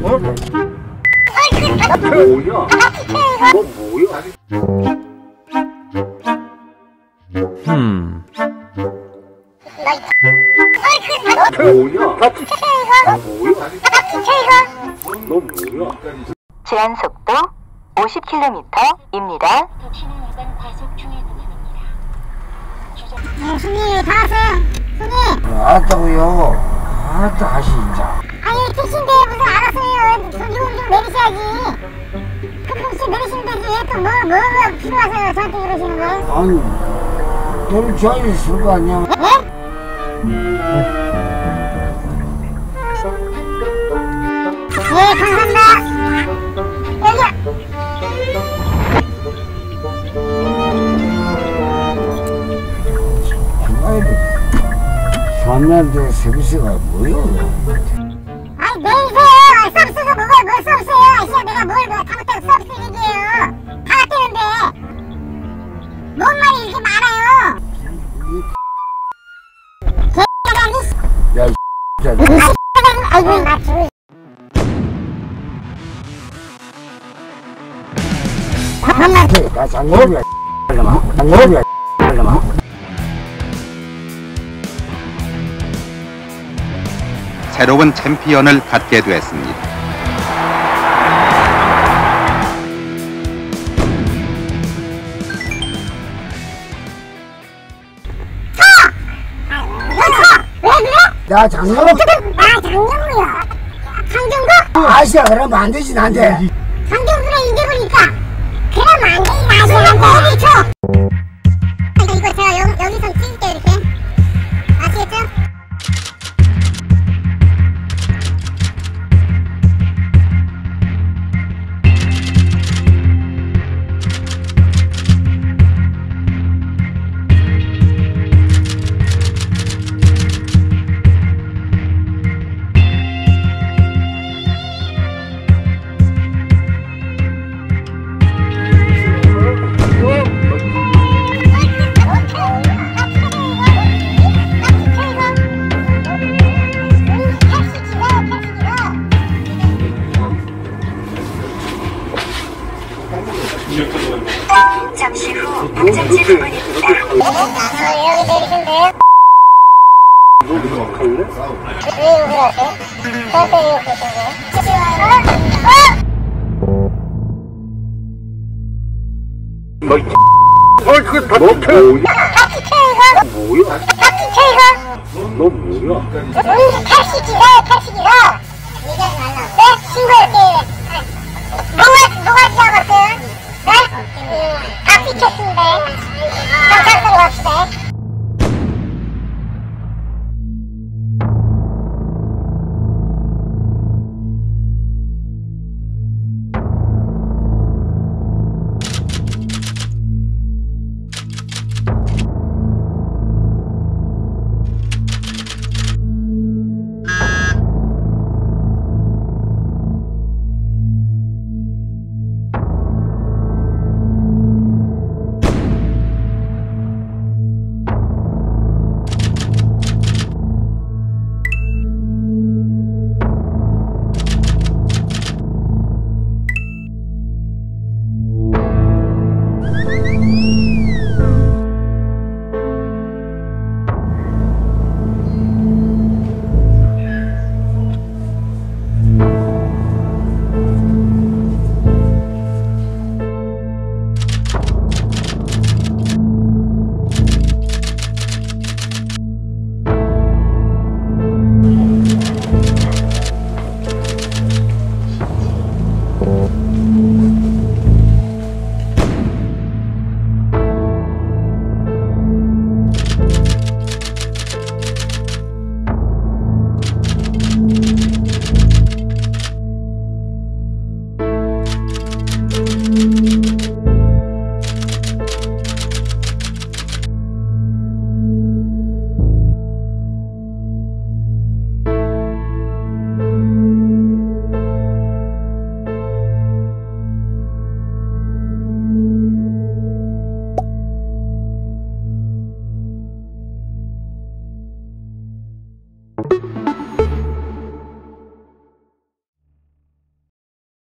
뭐야? 너 뭐야? 음. 뭐야? 뭐야? 너 뭐야? 제한 속도 50km입니다. 신호위반 과속 중해 구간입니다. 네, 손님 다 왔어요. 손님. 알았다고요. 알았다 하시 진짜. 아니 택시인데 무슨 알았어요. 좀 좀 내리셔야지. 급급시 내리시면 되지. 또 뭐, 뭐가 필요하세요? 저한테 그러시는 거예요? 아니, 너를 좋아할 있을 거 아니야. 네, 감사합니다. 여기요. 전날도 서비스가 뭐요? 아, 뭐가 뭐 서비스예요? 아시아 내가 뭘뭐 잘못해서 서비스 얘기해요. 다 같대는데. 뭔 말이 이렇게 많아요? 개가다니. 야, 이 아, 아이고 맞죠. 한마 나. 장모야. 알라마. 새로운 챔피언을 갖게 됐습니다. 나 장모. 아 장정구요. 장정구? 아시아 그러면 안 되지 나한테. 장정구를 잊어버리니까 그러면 안 되지 어디 쳐. 이거 이거 제가 여, 여기서 찍 잠시 후 목적지. 여기 내리시면 돼요. 너 이거 할래? 왜왜 욕하신 거예요? 어? 너 이. 어, 그거 다너 뭐야? 뭐야? 택시 이거? 너 뭐야? 우리 택시기가 택시기가